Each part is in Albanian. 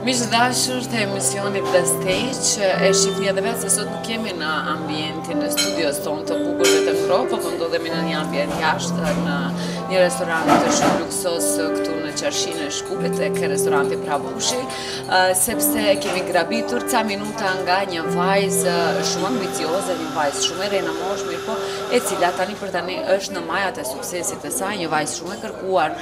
Miq të dashur të emisionit The Stage, e shifni edhe vetë se sot nuk jemi në ambientin e studios tonë të bukur dhe të ngrohtë, po ndodhemi në një ambient jashtë në një restorant shumë luksos këtu në Çarshinë e Shkupit tek restoranti Prabushi, sepse kemi grabitur ca minuta nga një vajzë shumë ambicioze, një vajzë shumë e re në moshë, mirëpo, e cila tani për tani është në majat e suksesit të saj, një vajzë shumë e kërkuar,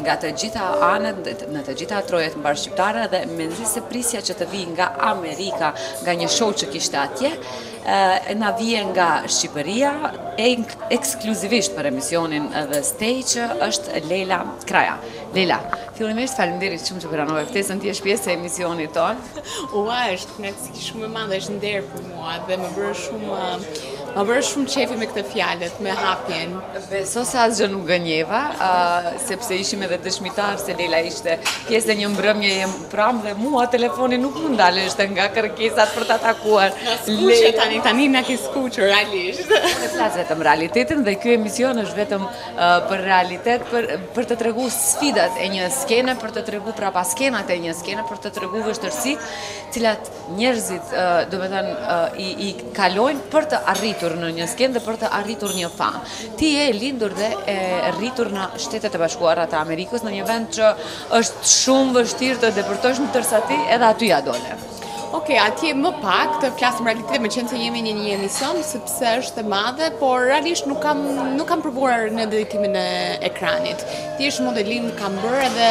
nga të gjitha anët, në të gjitha trojet mbarëshqiptare dhe mezi s'e prisja që të vijë nga Amerika, nga një show që kishte atje, e na vjen nga Shqipëria, ekskluzivisht për emisionin The Stage që është Leila Kraja. Leila, fillimisht faleminderit shumë që pranove ftesën të jesh pjesë e emisionit tonë. Ua, është kënaqësi shumë e madhe është nder për mua dhe më bërë shumë më bërë shumë qefi me këtë fjalët, me hapjen. Besoj se asgjë nuk gënjeva, uh, sepse ishim edhe dëshmitarë se Leila ishte pjesë e një mbrëmjeje mbrëmë dhe mua telefoni nuk më ndaleshte nga kërkesat për ta takuar. Na skuqe tani, tani na ke skuqur realisht. Unë flas vetëm realitetin dhe ky emision është vetëm uh, për realitet, për për të treguar sfidat e një skene, për të treguar prapaskenat e një skene, për të treguar vështirësitë cilat njerëzit, domethënë, i, i kalojnë për të arritur në një skenë dhe për të arritur një famë. Ti je e lindur dhe e rritur në Shtetet e Bashkuara të Amerikës, në një vend që është shumë vështirë të depërtosh, ndërsa ti edhe aty ia dole. Ok, atje më pak të flasim realitet meqenëse jemi një një emision, sepse është e madhe, por realisht nuk kam, nuk kam provuar në dedikimin e ekranit. Thjesht modelim kam bërë edhe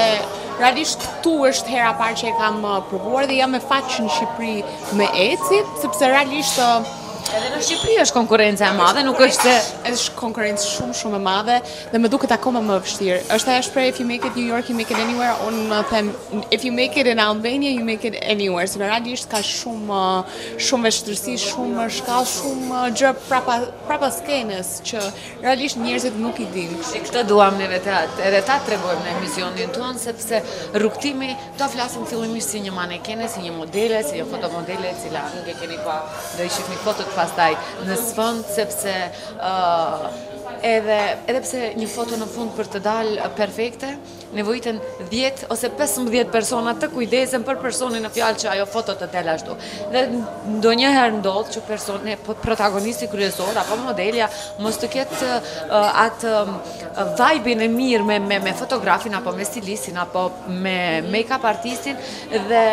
Realisht këtu është hera e parë që e kam uh, provuar dhe jam me fat që në Shqipëri me eci, sepse realisht uh, Edhe në Shqipëri është konkurrenca e madhe, nuk është është konkurrencë shumë shumë e madhe dhe më duket akoma më vështirë. Është ajo shprehja if you make it New York, you make it anywhere, unë uh, them if you make it in Albania, you make it anywhere. Se realisht ka shumë uh, shumë vështirësi, shumë shkallë, shumë uh, gjë prapa, prapa skenës që Realisht njerëzit nuk i dinë kështu. Këtë duam neve, atë, edhe ta tregojmë në emisionin tonë, sepse rrugëtimi do flasim fillimisht si një manekene, si një modele, si një fotomodele, e cila nuk e keni pa, do i shihni fotot pastaj në sfond, sepse edhe edhe pse një foto në fund për të dalë perfekte, nevojiten dhjetë ose pesëmbëdhjetë persona të kujdesen për personin në fjalë që ajo foto të dalë ashtu. Dhe ndonjëherë ndodh që personi protagonisti kryesor apo modelja mos të ketë atë vibe-in e mirë me me me fotografin apo me stilistin apo me make-up artistin dhe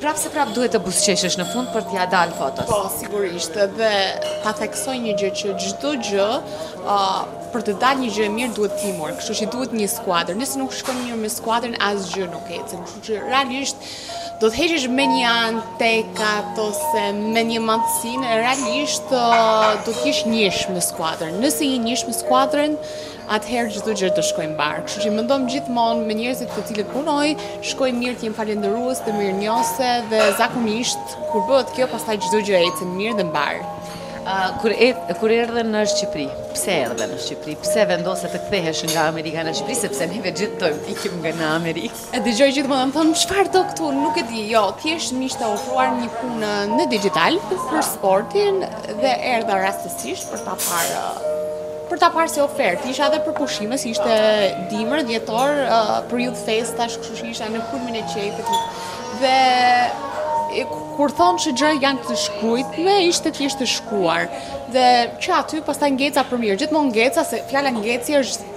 Prap se prap duhet të buzëqeshësh në fund për të dalë fotot. Po, sigurisht, dhe ta theksoj një gjë që çdo gjë për të dalë një gjë e mirë duhet team work, kështu që duhet një skuadër. Nëse nuk shkon mirë me skuadrën, asgjë nuk ecën. Kështu që realisht do të heqësh me një anë tekat ose mendjemadhësinë, realisht do të jesh njësh me skuadrën. Nëse je njësh me skuadrën, atëherë çdo gjë do shkojë mbarë. Kështu që mundohem gjithmonë me njerëzit të cilët punoj, të shkoj mirë, të jem falënderuese dhe mirënjohëse dhe zakonisht kur bëhet kjo, pastaj çdo gjë ecën mirë dhe mbarë. Kur e kur erdhe në Shqipëri, pse erdhe në Shqipëri? Pse vendose të kthehesh nga Amerika në Shqipëri sepse neve të gjithë do ikim nga në Amerikë? E dëgjoj gjithmonë, më thonë çfarë do këtu, nuk e di. Jo, thjesht më ishte ofruar një punë në Digitalb për sportin dhe erdha rastësisht për ta parë për ta parë si ofertë. Isha edhe për pushime, se ishte dimër, dhjetor, periudhë festash, kështu që isha në kulmin e qejfit. Dhe e, kur thonë që gjërat janë të shkruajtura, ishte thjesht e shkruar. Dhe që aty pastaj ngeca për mirë, gjithmonë ngeca se fjala ngecje është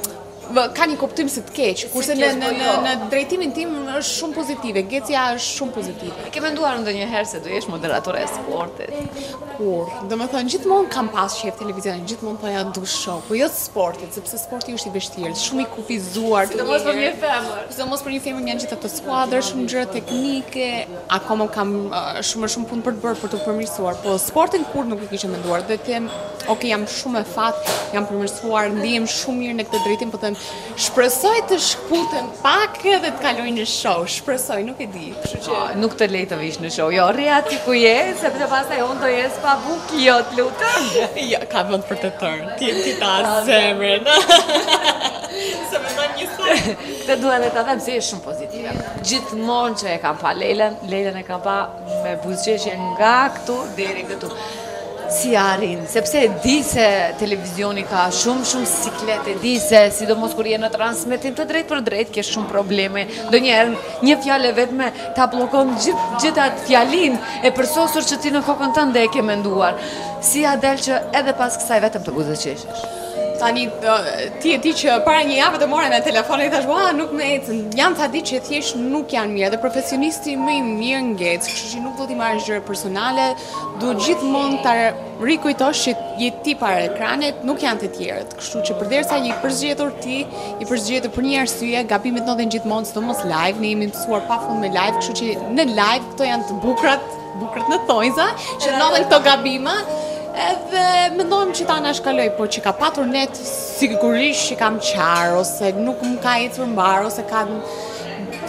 ka një kuptim si të keq, kurse në, në, po jo. në, në drejtimin tim është shumë pozitive, ngecja është shumë pozitive. Ke menduar ndonjëherë se do jesh moderatore e sportit? Kurrë, domethënë, gjithmonë kam pas qejf televizionin, gjithmonë po drejt show-t, po jo drejt sportit, sepse sporti është i vështirë, shumë i kufizuar. Sidomos për një femër. Sidomos për një femër, janë gjithë ato skuadra, shumë gjëra teknike, Akoma kam shumë shumë punë për të bërë, për të përmirësuar, po sportin kurrë nuk e kisha menduar, dhe them, ok, jam shumë me fat, jam përmirësuar, ndihem shumë mirë në këtë drejtim, po them, shpresoj të shkëputem pak edhe të kaloj në show, shpresoj, nuk e di, kështu që... Nuk të lë të vish në show, jo, rri aty ku je, sepse pastaj unë do jes pa bukë, jo, të lutem. Jo, ka vend për të tërë, ti e di ti, zemër. Se me të një Këtë du edhe ta them, se je shumë pozitive. gjithmonë që e kam pa Lejlen, Lejlen e kam pa me buzëqeshje nga këtu deri këtu. Si arrin, sepse e di se televizioni ka shumë shumë siklet, e di se sidomos kur je në transmetim të drejtpërdrejtë ke shumë probleme. Ndonjëherë një fjalë e vetme ta bllokon gjithë gjithë atë fjalinë e përsosur që ti në kokën tënde e ke menduar. Si ia del që edhe pas kësaj vetëm të buzëqeshësh. Tani ti e di që para një jave të mora në telefon, të thashë, "Ua, nuk më ecën." Janë ca ditë që thjesht nuk janë mirë dhe profesionisti më i mirë ngec, kështu që nuk duhet t'i marrësh gjërat personale, duhet gjithmonë ta rikujtosh që je ti para ekranit, nuk janë të tjerët. Kështu që përderisa je i përzgjedhur ti, je përzgjedhur për një arsye, gabimet ndodhin gjithmonë, sidomos live, ne jemi mësuar pafund me live, kështu që në live këto janë të bukurat. Bukurat në thonjza, që ndodhin këto gabima, edhe mendojmë që tani shkaloj, por që ka patur net, sigurisht që kam qarë, ose nuk më ka ecur mbarë, ose kam...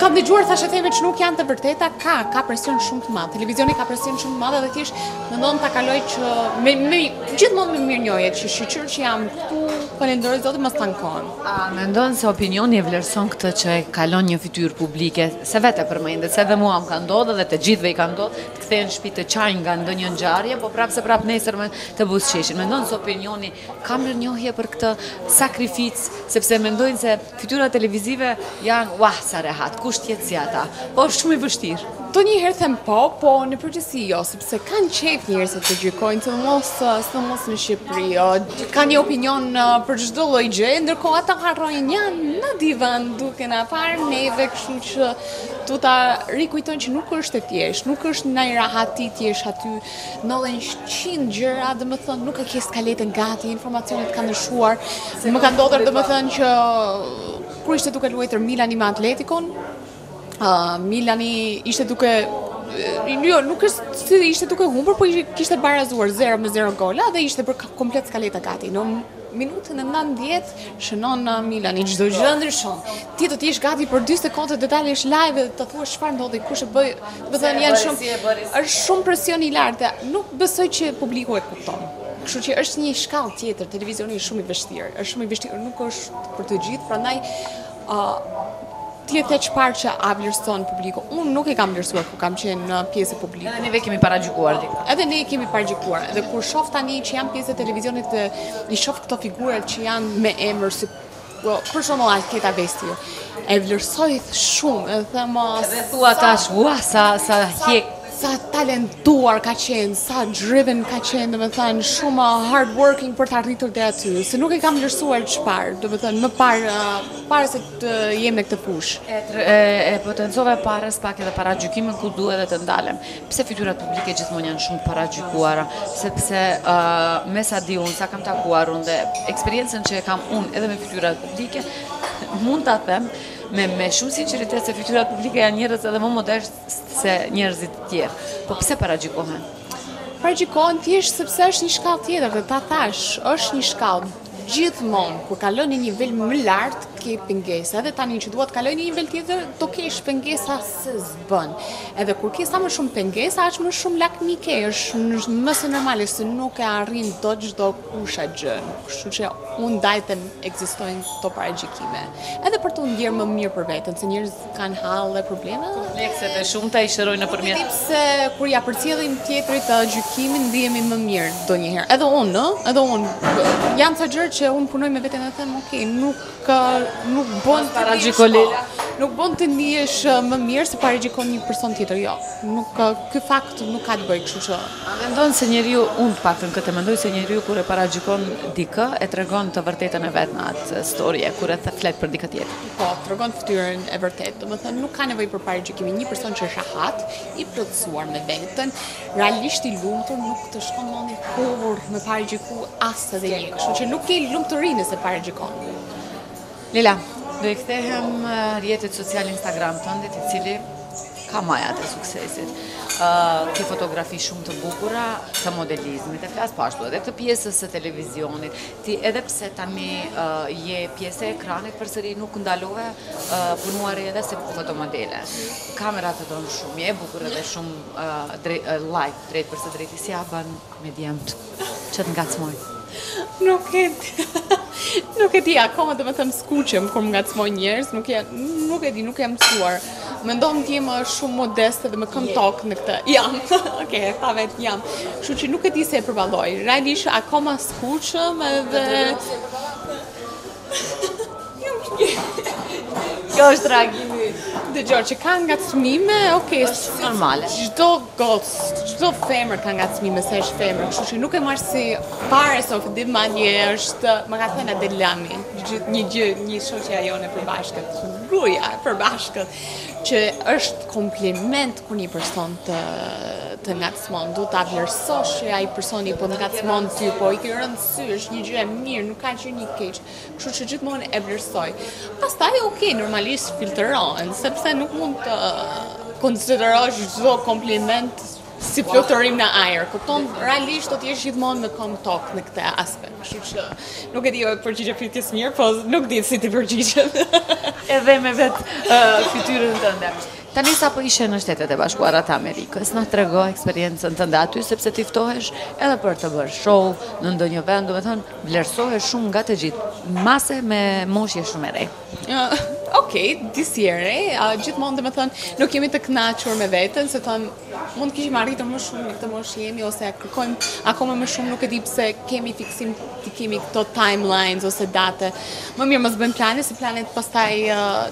Kam dëgjuar thashetheme që nuk janë të vërteta, ka, ka presion shumë të madh, televizioni ka presion shumë të madh, edhe thjesht mundohem ta kaloj që me, me, gjithë mund me mirënjohje, që shyqyr që jam këtu, përlendorës do të më stankonë. A mendon se opinioni e vlerëson këtë që e kalon një fytyrë publike, Se vetë e përmende, se edhe mua më ka ndodhë dhe të gjithëve i ka ndodhë, të kthehen në shtëpi të qajnë nga ndonjë ngjarje, po prapë se prapë të nesërmen të buzëqeshin. Mendon se opinioni ka mirënjohje për këtë sakrificë, sepse mendojnë se fytyra televizive janë uah sa rehat, kush të jetë si ata. Po është shumë e vështirë. Ndonjëherë them po, po në përgjithësi jo. Se kanë qejf njerëzit të gjykojnë, sidomos sidomos në Shqipëri, kanë një opinion për çdo lloj gjëje, ndërkohë ata harrojnë janë në divan duke na parë neve, kështu që të ta rikujtoj që nuk është e thjeshtë, nuk është ndonjë rehati të jesh aty, ndodhin 100 gjëra, domethënë nuk e ke skaletën gati, informacionet kanë ndryshuar. Më ka ndodhur domethënë që kur ishte duke luajtur Milani me Atletikon, Milani ishte duke jo, nuk është se ishte duke humbur, po ishte kishte barazuar 0 me 0 gola dhe ishte për komplet skaleta gati. Në minutën e 90 shënon në uh, Milani çdo gjë ndryshon. Ti do të jesh gati për 2 sekonda të dalësh live dhe të thuash çfarë ndodhi, kush e bëri, domethënë janë shumë është shumë presion i lartë. Nuk besoj që publiku e kupton. Kështu që është një shkallë tjetër, televizioni është shumë i vështirë, është shumë i vështirë, nuk është për të gjithë, prandaj Ti e the parë që a vlerëson publiku. Unë nuk e kam vlerësuar kur kam qenë pjesë e publikut. Edhe neve kemi paragjykuar dikë. Edhe ne kemi paragjykuar. Edhe kur shof tani që jam pjesë e televizionit dhe i shof këto figurat që janë me emër si po, për shembull Alketa Vejsiu. E vlerësoj shumë, edhe them edhe thua tash, "Ua sa sa heq Sa e talentuar ka qenë, sa driven ka qenë, domethënë, shumë hard working për të arritur deri aty, se nuk e kam vlerësuar fare, domethënë, më parë, para se të jem në këtë fushë. E, e, potencove para pak edhe paragjykimin ku dua edhe të ndalem. Pse fytyrat publike gjithmonë janë shumë të paragjykuara, sepse uh, me sa di unë, sa kam takuar unë dhe eksperiencën që e kam unë edhe me fytyrat publike, mund ta them, me, me shumë sinceritet se fytyrat publike janë njerëz edhe më modestë se njerëzit e tjerë. Po pse paragjykohen? Paragjykohen thjesht sepse është një shkallë tjetër dhe ta thashë, është një shkallë gjithmonë kur kalon një nivel më lart ke pengesa edhe tani që dua të kaloj një nivel tjetër do kesh pengesa se s'bën edhe kur ke sa më shumë pengesa aq më shumë lakmi ke është mëse normale se nuk e arrin dot çdokush atë gjë kështu që unë ndaj them ekzistojnë këto paragjykime edhe për të ndjerë më mirë për veten se njerëz Kanë hall dhe probleme. Komplekset e shumta i shërojnë nëpërmjet. Nuk e di pse kur ia përcjellim tjetrit gjykimin ndihemi më mirë ndonjëherë. Edhe unë, ë? Edhe unë. Janë ca gjëra që unë punoj me veten dhe them, ok, nuk nuk bën të paragjykoj. Nuk bën të ndihesh më mirë se paragjykon një person tjetër, jo. Nuk ky fakt nuk ka të bëjë, kështu që. A mendon se njeriu, unë të paktën këtë mendoj se njeriu kur e paragjykon dikë e tregon të vërtetën e vet në atë story kur e flet për dikë tjetër. Po, tregon fytyrën e vërtetë. Domethënë nuk ka nevojë për paragjykime. Një person që është rahat, i plotësuar me veten, realisht i lumtur, nuk të shkon mendi kurrë me paragjyku as edhe një. Kështu që nuk ke lumturi nëse paragjykon. Lela, do i kthehem rrjetit social Instagram tëndit, i cili ka majat e suksesit. Uh, ke fotografi shumë të bukura të modelizmit, e flas po ashtu edhe të pjesës së televizionit. Ti edhe pse tani je pjesë e ekranit përsëri nuk ndalove së punuari edhe si fotomodele. Kamera të don shumë, je e bukur edhe shumë live drejtpërsëdrejti, si ia bën me djemt që të ngacmojnë. Nuk e di. Nuk e di akoma domethënë skuqem kur më ngacmojnë njerëz, nuk e di, nuk e di, nuk jam mësuar. Mendon ti je shumë modeste dhe me këmbë në tokë në këtë. Jam. Okej, e thashë vetë jam. Kështu që nuk e di si e përballoj. Realisht akoma skuqem edhe kjo është reagimi. Dëgjoj që ka ngacmime, okay, është normale. Çdo gocë, çdo femër ka ngacmime se është femër, kështu që nuk e marr fare si ofendim madje është, më ka thënë Adel Lami, një gjë, një shoqja jonë e përbashkët. Gruaja e përbashkët që është kompliment kur një person të të ngacmon, duhet ta vlerësosh që ai personi po të ngacmon ty, po i ke rënë në sy, është një gjë e mirë, nuk ka gjë një keq. Kështu që gjithmonë e vlerësoj. Pastaj ok, normalisht filtrohen, sepse nuk mund të konsiderosh çdo kompliment si fluturim në ajër, kupton, realisht do të jesh gjithmonë me kom n'tokë në këtë aspekt. Kështu që nuk e di iu përgjigja pyetjes mirë, po nuk di si t'i përgjigjem. Edhe me vetë uh, fytyrën tënde. Tani sapo ishe në Shtetet e Bashkuara të Amerikës, na trego eksperiencën tënde aty, sepse ti ftohesh edhe për të bërë show në ndonjë vend, domethënë, vlerësohesh shumë nga të gjithë, megjithëse me moshë je shumë e re. Ok, disi e re, eh? Uh, gjithmonë domethënë, nuk jemi të knaqur me veten, se themi, mund të kishim arritur më shumë në këtë moshë që jemi, ose kërkojmë akoma më shumë, nuk e di pse kemi fiksim të kemi këto timelines ose date. Më mirë mos bën plane, se planet pastaj uh,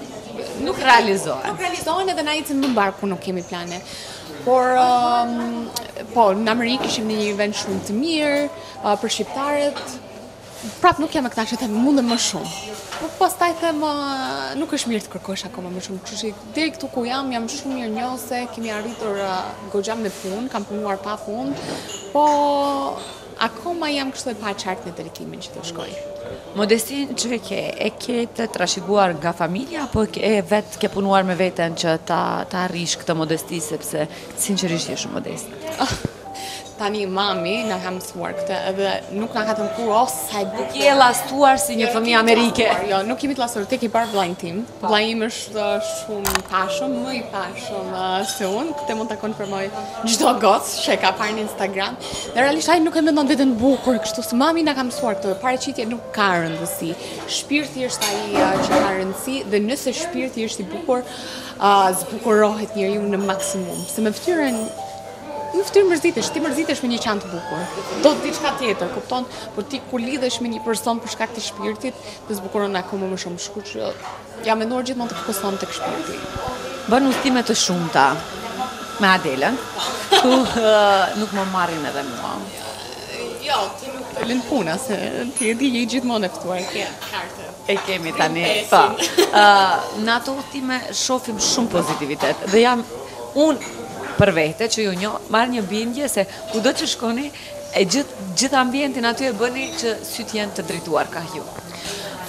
nuk realizohen. Nuk realizohen edhe na ecin më mbarë kur nuk kemi plane. Por, um, po, në Amerikë ishim në një event shumë të mirë, uh, për shqiptarët, Prap nuk jam e kënaqur them mundem më shumë. Po pastaj them nuk është mirë të kërkosh akoma më shumë. Kështu që deri këtu ku jam, jam shumë mirënjohëse, kemi arritur goxha me punë, kam punuar pa fund. Po akoma jam kështu e paqartë në drejtimin që të shkoj. Modestinë që ke, e ke të trashëguar nga familja, apo e vetë ke punuar me veten që ta, ta arrish këtë modesti, sepse sinqerisht je shumë modeste? Tani mami na ka mësuar këtë edhe nuk na ka thënë kurrë oh sa e bukur. Nuk je llastuar si një jo, fëmijë amerike. Jo, nuk jemi të llastuar, ti e ke parë vëllain tim. Po. Vëllai im është shumë i pashëm, më i pashëm uh, se unë, këtë mund ta konfirmojë çdo gocë që e ka parë në Instagram. Dhe realisht ai nuk e mendon veten të bukur, kështu që mami na ka mësuar këtë. Paraqitja nuk ka rëndësi. Shpirti është ai uh, që ka rëndësi dhe nëse shpirti është i bukur, uh, zbukurohet njeriu në maksimum. Se me fytyrën Në fytyrë mërzitesh, ti mërzitesh me një çun të bukur. Do diçka tjetër, kupton? Por ti kur lidhesh me një person për shkak të shpirtit, të zbukurohet akoma më shumë. Kështu që jam munduar gjithmonë të fokusohem tek shpirti. Bën udhëtime të shumta me Adelën. Ku nuk më marrin edhe mua. Jo, ti nuk të lën puna se ti e di je gjithmonë e ftuar ke kartë. E kemi tani. Po. Ë, në ato udhëtime shohim shumë pozitivitet dhe jam Unë për vehte që ju njoh marr një bindje se kudo që shkoni e gjithë gjithë ambientin aty e bëni që sytë të jenë të drejtuar kah ju.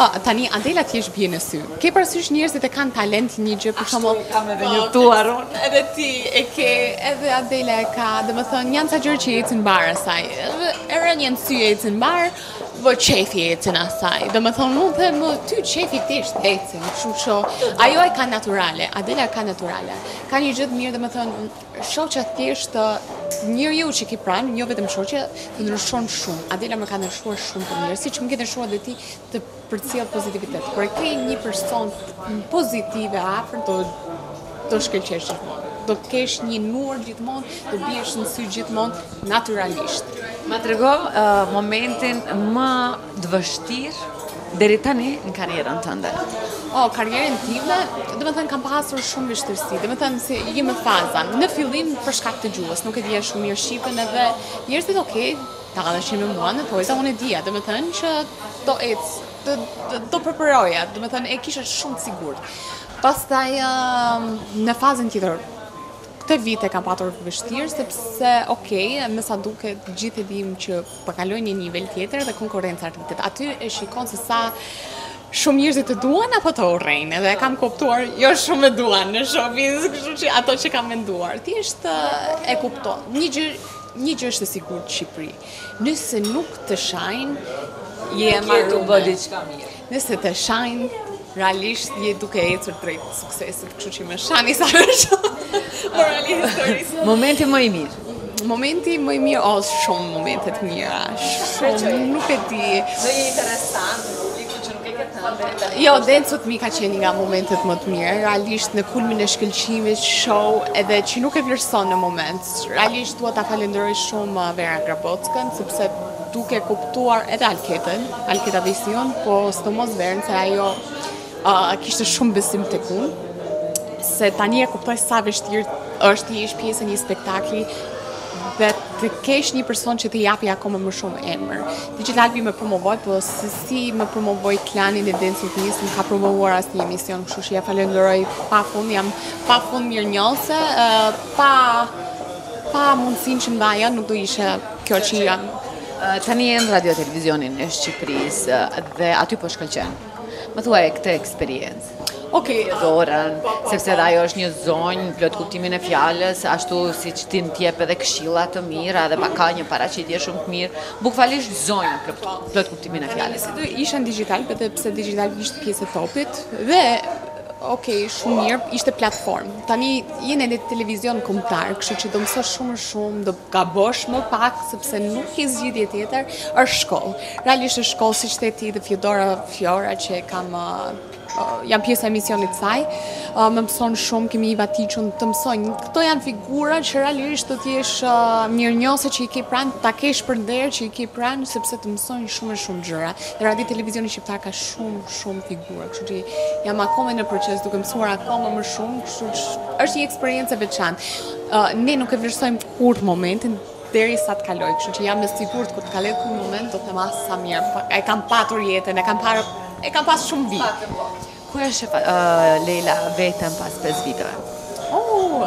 Po, tani Adela thjesht bie në sy. Ke parasysh njerëzit e kanë talent një gjë për shembull. Ashtu e kam përjetuar unë. Edhe ti e ke, edhe Adela e ka, domethënë janë ca gjëra që i ecin mbarë asaj. Edhe rënia në sy i ecën mbarë. Dhe qejfi i ecën asaj. Domethënë unë them me ty qejfi thjesht ecën, kështu që ajo e ka natyrale, Adela e ka natyrale. Ka një gjë të mirë domethënë shoqja thjesht njeriu që ke pranë, jo vetëm shoqja, të ndryshon shumë. Adela më ka ndryshuar shumë për mirë, siç më ke ndryshuar dhe ti të përcjell pozitivitet. Kur e ke një person pozitiv afër do do shkëlqesh gjithmonë. Do të kesh një nur gjithmonë, do biesh në sy gjithmonë natyralisht. Ma trego uh, momentin më të vështirë deri tani në karrierën tënde. O, oh, karrierën time, domethënë, kam pasur shumë vështirësi, domethënë, se jam me faza, në fillim për shkak të gjuhës, nuk e dija shumë mirë shqipen edhe, njerëzit, okej, okay, talleshin me mua, po, unë e dija, domethënë që do eci, do, do, do përparoja, domethënë e kisha shumë të sigurt. Pastaj, në fazën tjetër, këtë vit e kam patur të vështirë sepse ok, me sa duket të gjithë e dim që po kaloj një nivel tjetër dhe konkurrenca rritet. Aty e shikon se sa shumë njerëz të duan apo të urrejnë dhe e kam kuptuar jo shumë më duan në showbiz, kështu që ato që kam menduar. Thjesht e kupton. Një gjë Një gjë është e sigurt në Shqipëri, nëse nuk të shajnë, je e marruar. Nëse të shajnë, realisht je duke ecur drejt suksesit, kështu që më shani sa më shumë. Po realisht. Momenti më i mirë. Momenti më i mirë oh, shumë momente të mira. Shumë nuk e di. Ndonjë interesant publiku që nuk e ke thënë. Jo, Dance With Me ka qenë nga momentet më të mira. Realisht në kulmin e shkëlqimit isha edhe që nuk e vlerëson në moment. Realisht dua ta falenderoj shumë Vera Grabockën sepse duke kuptuar edhe Alketën, Alketa Vejsiun, po sidomos Verën se ajo uh, kishte shumë besim tek unë se tani e kuptoj sa e vështirë është të jesh pjesë e një spektakli dhe të kesh një person që t'i japi akoma më shumë emër. DigitAlbi më promovoi, po si, si më promovoi Klani në Dance With Me s'më ka promovuar asnjë emision, kështu që e falenderoj pa fund, jam pa fund mirënjohëse. Uh, Pa pa mundësinë që më dha ajo nuk do isha kjo që jam. Tani je në radio televizionin e Shqipërisë dhe aty po shkëlqen. Më thuaj këtë eksperiencë. Ok, dorën, sepse dhe ajo është një zonjë, plot kuptimin e fjalës, ashtu siç e di, të jep edhe këshilla të mira dhe pa ka një paraqitje shumë të mirë, bukvalisht zonjë në plot kuptimin e fjalës. Isha në DigitAlb, për atë se DigitAlb është pjesë e Topit, dhe Ok, shumë mirë, ishte platformë. Tani jemi në televizion kombëtar, kështu që do mësosh shumë shumë, do gabosh më pak sepse nuk ke zgjidhje tjetër, është shkollë. Realisht është shkollë siç the ti dhe Fiodora Fjora që e kam jam pjesë e emisionit saj, më mëson shumë, kemi Iva Tiçun të mësojnë. Këto janë figura që realisht duhet të jesh mirënjohëse që i ke pranë, ta kesh për nder që i ke pranë sepse të mësojnë shumë shumë gjëra. Dhe Radio Televizioni Shqiptar ka shumë shumë figura. Kështu që jam akoma në proces duke mësuar akoma më shumë, kështu që është një eksperiencë e veçantë. Uh, ne nuk e vlerësojmë kurrë momentin derisa të kalojë, kështu që jam e sigurt kur të kalojë ky moment do të them ah sa mirë. Po, e kam patur jetën, e kam parë, e kam pas shumë vite. Ku është uh, Leila veten pas 5 viteve? Oh,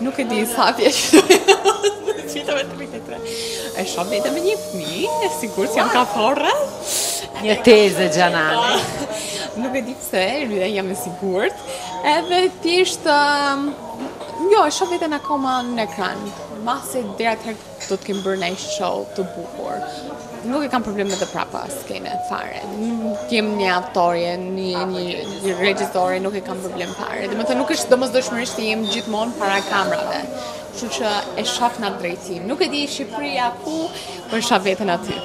nuk e di sa vjeç. Çitave 33. E shoh veten me një fëmijë, e sigurt jam ka porrë. Një teze Xhanani. nuk e di pse, rrydhen jam e sigurt. Edhe thjesht um, jo, e shoh veten akoma në ekran. Mbase deri atëherë Do të kem bërë ndonjë show të bukur. Nuk e kam problem edhe prapa skene, fare. Të jem një autore, një, një, një regjizore, nuk e kam problem fare. Domethënë nuk është domosdoshmërisht të jem gjithmonë para kamerave. Kështu që e shoh në atë drejtim. Nuk e di Shqipëri a ku, por po e shoh veten aty.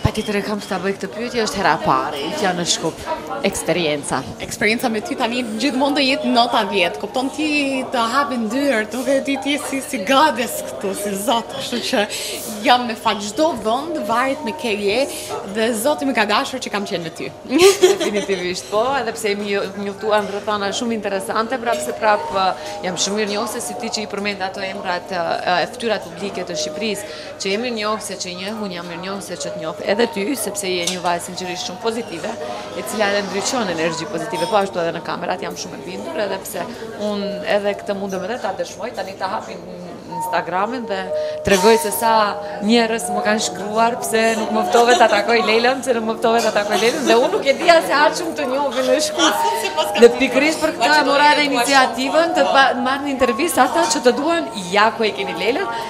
Patjetër e kam që ta bëj këtë pyetje, është hera e parë që jam në Shkup. Eksperienca. Eksperienca me ty tani gjithmonë do jetë nota 10. Kupton ti të hapin dyert, nuk e di ti si si goddess këtu, si zot, kështu që jam me fat çdo vend varet me kë je dhe zoti më ka dashur që kam qenë me ty. Definitivisht po, edhe pse jemi njoftuar në rrethana shumë interesante, prapëseprapë jam shumë mirënjohëse si ti që i përmend ato emrat e fytyrat publike të Shqipërisë. Që je mirënjohëse që i njeh, unë jam mirënjohëse që të njoh edhe ty, sepse je një vajzë sinqerisht shumë pozitive, e cila edhe ndriçon energji pozitive, po ashtu edhe në kamerat jam shumë e bindur, edhe pse unë edhe këtë mundëm edhe ta dëshmoj, tani ta hapim Instagramin dhe tregoj se sa njerëz më kanë shkruar pse nuk më ftove ta takoj Lejlën, pse nuk më ftove ta takoj Lejlën, dhe unë nuk e dija se aq shumë të njohin në Shkup. Dhe pikërisht për këtë e mora edhe iniciativën të marr një intervistë ata që të duan, ja ku e keni Lejlën,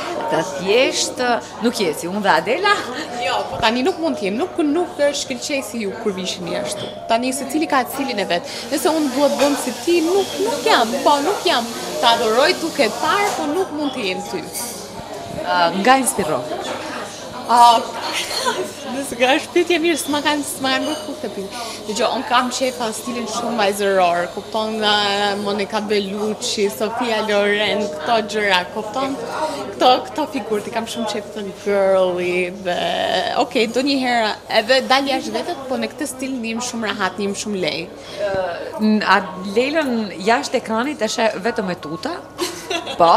Të thjeshtë nuk je si unë dhe Adela? Jo, po tani nuk mund të jem, nuk nuk shkëlqej si ju kur visheni ashtu. Tani secili ka stilin e vet. Nëse unë dua të bëhem si ti, nuk nuk jam, po nuk jam. Ta adoroj duke parë, po nuk mund të jem ti. Uh, nga inspirohesh? Ah, nëse, kjo është pyetje e mirë, s'ma kanë s'ma kanë bërë kurrë këtë pyetje. Dëgjo, unë kam qejf pak stilin shumë vajzëror, kupton nga Monica Bellucci, Sophia Loren, këto gjëra, kupton? Këto këto figura i kam shumë qejf të girly dhe ok, ndonjëherë edhe dal jashtë vetes, po në këtë stil ndihem shumë rehat, ndihem shumë Lei. A Lejlën jashtë ekranit e sheh vetëm me tuta? Po,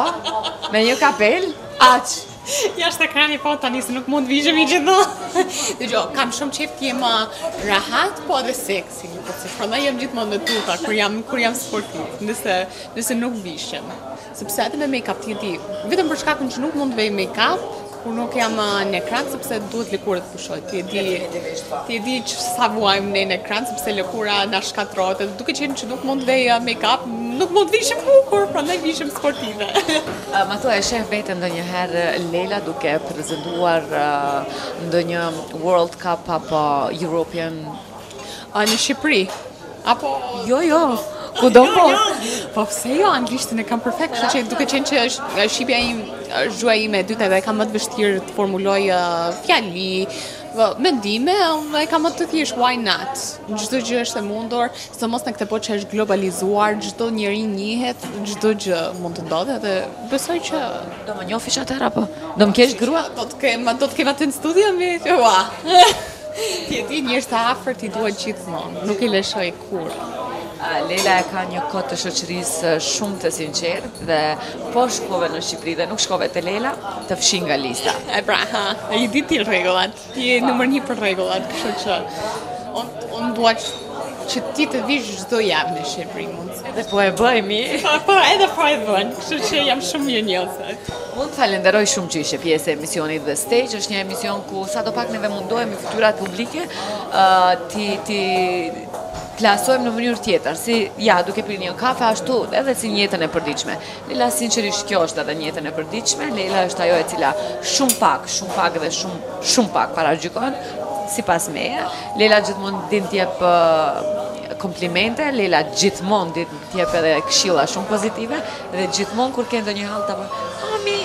me një kapelë? Aq. Jashtë ekranit po tani se nuk mund të vishemi gjithmonë. Dëgjo, kam shumë qejf të jem rahat, po edhe seksi, më kupton. Prandaj jam gjithmonë me tuta kur jam kur jam sportive, nëse nëse nuk vishem. Sepse edhe me make-up ti di, vetëm për shkakun që nuk mund të vej make-up kur nuk jam në ekran sepse duhet lëkura të Pushojë, ti e di, ti e di që sa vuajmë ne në ekran, sepse lëkura na shkatërrohet, edhe duke qenë që nuk mund të vej uh, make-up, nuk mund të vishem bukur, prandaj vishem sportive. Uh, më thuaj, e shef veten ndonjëherë uh, Lejla duke prezentuar ndonjë World Cup apo European? A, në Shqipëri, Apo... Jo, jo, kudo po? Po pse jo, anglishtin e kam perfekt, që që duke qenë që është shqipja ime, është gjuha ime e dytë dhe e kam më të vështirë të formuloj uh, fjali, mendime, dhe e kam më të thjeshtë, why not? Çdo gjë është e mundur, sidomos në këtë botë që është globalizuar, çdo njeri njihet, çdo gjë mund të ndodhë, dhe besoj që... Do më njofish atëherë apo do më kesh harruar? Do të kem, do të kem atë në studio, me ty, Ti i di njerëzit të afërt i duhet gjithmonë, nuk i lëshoj kurrë. Lela e ka një kod të shoqërisë shumë të sinqertë dhe po shkove në Shqipëri dhe nuk shkove te Lela, të fshin nga lista. E pra, ha, i di ti rregullat. Ti je numër 1 për rregullat, kështu që unë unë dua që ti të vish çdo javë në Shqipëri mund. Edhe po e bëjmë. Po, po, edhe po e bën, kështu që jam shumë mirë njohëse. Unë të falenderoj shumë që ishe pjesë e emisionit The Stage, është një emision ku sadopak neve mundohemi fytyrat publike, uh, t'i, t'i plasojmë në mënyrë tjetër, si ja, duke pirë një kafe, ashtu edhe si në jetën e përditshme. Lela, sinqerisht kjo është edhe në jetën e përditshme, Lela është ajo e cila shumë pak, shumë pak dhe shumë shumë pak paragjykon sipas meje. Lela gjithmonë din të jep komplimente, Lela gjithmonë din të jep edhe këshilla shumë pozitive dhe gjithmonë kur ke ndonjë hall ta bën, "Mami,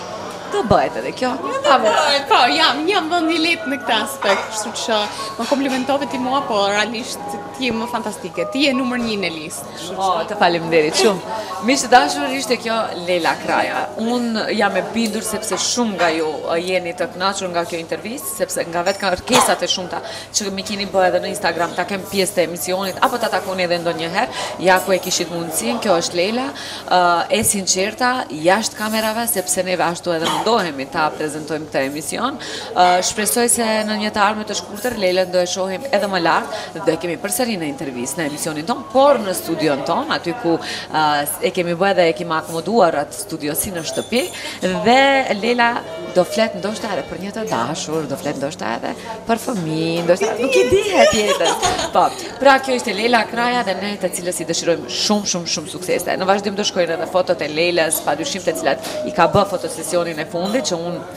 do bëhet edhe kjo." Do bëhet. Po, jam, jam vend i lehtë në këtë aspekt, kështu që më komplimentove ti mua, po realisht ti je më fantastike. Ti je numër 1 në listë. Oh, të faleminderit shumë. Miq të dashur ishte kjo Lela Kraja. Un jam e bindur sepse shumë nga ju jeni të kënaqur nga kjo intervistë, sepse nga vetë kërkesat e shumta që më keni bërë edhe në Instagram, ta kem pjesë të emisionit apo ta takoni edhe ndonjëherë, ja ku e kishit mundësin, kjo është Lela, uh, e sinqerta jashtë kamerave sepse ne ashtu edhe mundohemi ta prezantojmë këtë emision. Uh, shpresoj se në një të ardhme të shku shkurtër Lelën do e shohim edhe më lart, do e kemi përsëri në intervistë në emisionin ton, por në studion ton, aty ku e kemi bë edhe e kemi akomoduar atë studio si në shtëpi dhe Lela do flet ndoshta edhe për një të dashur, do flet ndoshta edhe për fëmijë, ndoshta nuk i dihet jetës. Po, pra kjo ishte Lela Kraja dhe ne të cilës i dëshirojmë shumë shumë shumë suksese. Në vazhdim do shkojnë edhe fotot e Lelës, padyshim të cilat i ka bë fotosesionin e fundit që unë